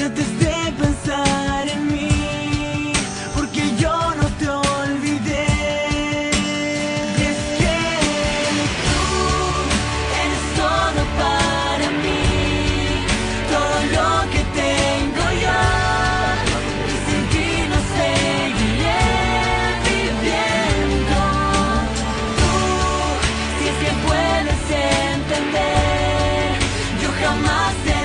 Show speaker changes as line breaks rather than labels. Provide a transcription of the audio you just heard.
Trates de pensar en mí, porque yo no te olvidé. Y es que tú eres todo para mí, todo lo que tengo yo. Y sin ti no seguiré viviendo. Tú, si es que puedes entender, yo jamás te